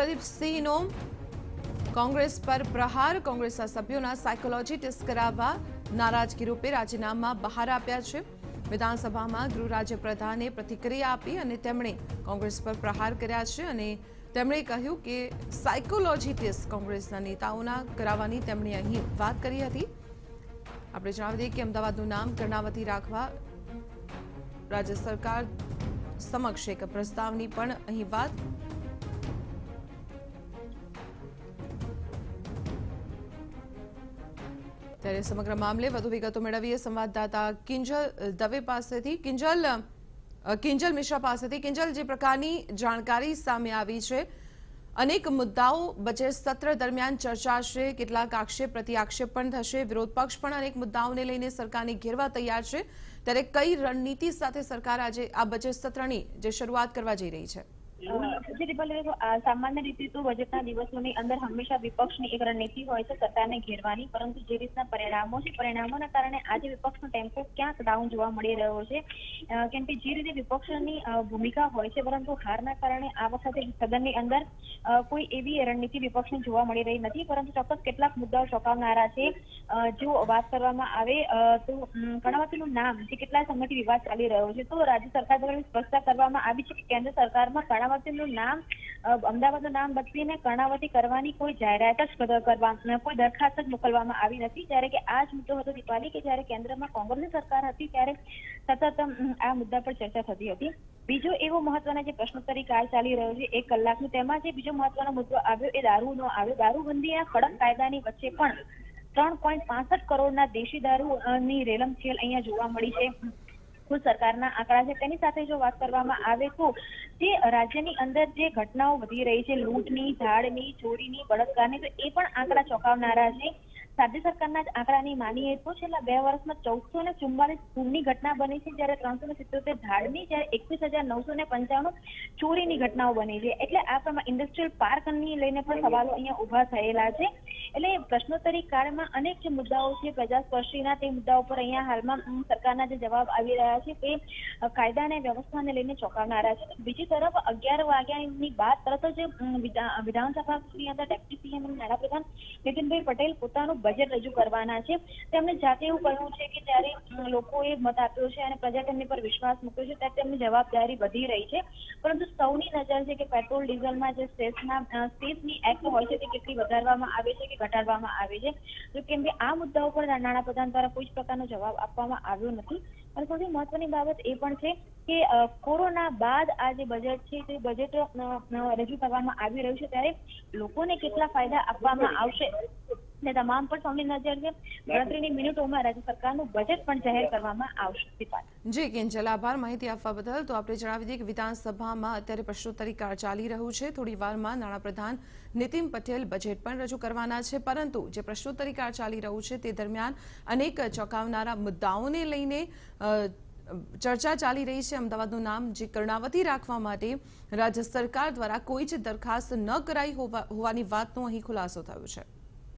પ્રદીપસિંહનો કોંગ્રેસ પર પ્રહાર. કોંગ્રેસના સભ્યોના સાયકોલોજી ટેસ્ટ કરાવવા નારાજગી રૂપે રાજીનામા બહાર આપ્યા છે. વિધાનસભામાં ગૃહ રાજ્યપ્રધાને પ્રતિક્રિયા આપી અને તેમણે કોંગ્રેસ પર પ્રહાર કર્યા છે અને તેમણે કહ્યું કે સાયકોલોજી ટેસ્ટ કોંગ્રેસના નેતાઓના કરાવવાની તેમણે અહીં વાત કરી હતી. આપણે જણાવી દઈએ કે અમદાવાદનું નામ કર્ણાવતી રાખવા રાજ્ય સરકાર સમક્ષ એક પ્રસ્તાવની પણ અહીં વાત ત્યારે સમગ્ર મામલે વધુ વિગતો મેળવીએ. સંવાદદાતા કિંજલ દવે પાસેથી કિંજલ કિંજલ મિશ્રા પાસેથી. કિંજલ, જે પ્રકારની જાણકારી સામે આવી છે, અનેક મુદ્દાઓ બજેટ સત્ર દરમિયાન ચર્ચાશે કેટલાક આક્ષેપ પ્રતિ આક્ષેપ પણ થશે. વિરોધ પક્ષ પણ અનેક મુદ્દાઓને લઈને સરકારને ઘેરવા તૈયાર છે. ત્યારે કઈ રણનીતિ સાથે સરકાર આજે આ બજેટ સત્રની જે શરૂઆત કરવા જઈ રહી છે? સામાન્ય રીતે તો બજેટના દિવસોની અંદર હંમેશા વિપક્ષની એક રણનીતિ હોય છે સરકારને ઘેરવાની, પરંતુ જે રીતના પરિણામો છે, પરિણામોના કારણે આજે વિપક્ષનો ટેમ્પો ક્યાંક ડાઉન જોવા મળી રહ્યો છે. કેમ કે જે રીતે વિપક્ષની ભૂમિકા હોય છે, પરંતુ હારના કારણે આ વખતે સદનની અંદર કોઈ એવી રણનીતિ વિપક્ષની જોવા મળી રહી નથી, પરંતુ ચોક્કસ કેટલાક મુદ્દાઓ ચોંકાવનારા છે. જો વાત કરવામાં આવે તો કર્ણાવતીનું નામ જે કેટલા સમયથી વિવાદ ચાલી રહ્યો છે, તો રાજ્ય સરકાર દ્વારા સ્પષ્ટતા કરવામાં આવી છે કે કેન્દ્ર સરકારમાં કર્ણાવતીનું નામ અમદાવાદનું નામ બદલીને કર્ણાવતી કરવાની કોઈ જાહેરાત જ કર- કરવા, કોઈ દરખાસ્ત જ મોકલવામાં આવી નથી. જ્યારે કે આ જ મુદ્દો હતો દીપાલી કે જ્યારે કેન્દ્રમાં કોંગ્રેસની સરકાર હતી ત્યારે સતત આ મુદ્દા પર ચર્ચા થતી હતી. બીજો એવો મહત્વના જે પ્રશ્નોત્તરી કાળ ચાલી રહ્યો છે એક કલાકનું, તેમાં જે બીજો મહત્વનો મુદ્દો આવ્યો એ દારૂનો આવ્યો. દારૂબંધીના કડક કાયદાની વચ્ચે પણ ત્રણ પોઈન્ટ પાસઠ કરોડના દેશી દારૂની રેલમછેલ અહીંયા જોવા મળી છે. ખુદ સરકારના આંકડા છે. તેની સાથે જો વાત કરવામાં આવે તો જે રાજ્યની અંદર જે ઘટનાઓ વધી રહી છે, લૂંટની ધાડની ચોરીની, બળાત્કારની, તો એ પણ આંકડા ચોંકાવનારા છે. રાજ્ય સરકારના જ આંકડાની માનીએ તો છેલ્લા બે વર્ષમાં ચૌદસો ને ચુમ્માલીસ ખૂનની ઘટના બની છે, જ્યારે ત્રણસો ને સિત્યોતેર ધાડની જ્યારે એકવીસ હજાર નવસો ને પંચાણું ચોરીની ઘટનાઓ બની છે. એટલે આ પ્રમાણે ઇન્ડસ્ટ્રીયલ પાર્કની લઈને પણ સવાલો અહીંયા ઊભા થયેલા છે. એટલે પ્રશ્નોત્તરી કાળમાં અનેક જે મુદ્દાઓ છે, પ્રજાસ્પર્શીના તે મુદ્દાઓ પર અહીંયા હાલમાં સરકારના જે જવાબ આવી રહ્યા છે તે કાયદા અને વ્યવસ્થાને લઈને ચોંકાવનારા છે. બીજી તરફ અગિયાર વાગ્યાની બાદ તરત જ વિધાનસભાની અંદર ડેપ્યુટી સીએમ અને નાણાપ્રધાન નીતિનભાઈ પટેલ પોતાનું બજેટ રજૂ કરવાના છે. તેમણે જાતે એવું કહ્યું છે કે જ્યારે લોકોએ મત આપ્યો છે અને પ્રજા તેમની પર વિશ્વાસ મૂક્યો છે ત્યારે તેમની જવાબદારી વધી રહી છે. પરંતુ સૌની નજર છે કે પેટ્રોલ, ડીઝલમાં જે સ્ટેટના સ્ટેટની એક્ટ હોય છે તે કેટલી વધારવામાં આવે છે કે ઘટાડવામાં આવે છે. તો કેમ કે આ મુદ્દાઓ પર નાણાપ્રધાન દ્વારા કોઈ જ પ્રકારનો જવાબ આપવામાં આવ્યો નથી. અને સૌથી મહત્વની બાબત એ પણ છે કે કોરોના બાદ આ જે બજેટ છે તે બજેટ રજૂ કરવામાં આવી રહ્યું છે, ત્યારે લોકોને કેટલા ફાયદા આપવામાં આવશે? તે તમામ પર સૌની નજર છે ગણતરીની મિનિટોમાં રાજ્ય સરકારનું બજેટ પણ જાહેર કરવામાં આવશે. જી, કિંજલ, આભાર માહિતી આપવા બદલ. તો આપણે જણાવી દઈએ કે વિધાનસભામાં અત્યારે પ્રશ્નોત્તરી કાળ ચાલી રહ્યું છે. થોડી વારમાં નાણાપ્રધાન નીતિન પટેલ બજેટ પણ રજૂ કરવાના છે. પરંતુ જે પ્રશ્નોત્તરી કાળ ચાલી રહ્યું છે તે દરમિયાન અનેક ચોંકાવનારા મુદ્દાઓને લઈને ચર્ચા ચાલી રહી છે. અમદાવાદનું નામ જે કર્ણાવતી રાખવા માટે રાજ્ય સરકાર દ્વારા કોઈ જ દરખાસ્ત ન કરાઈ હોવા- હોવાની વાતનો અહીં ખુલાસો થયો છે.